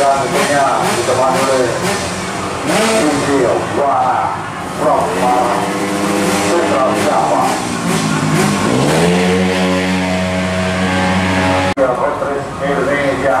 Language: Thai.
การพิจารณาสมาเลยยุ่เดียวว่าครอบมาซึ่งเราทราบว่าเกี่ยวกับเรื่องเรียอ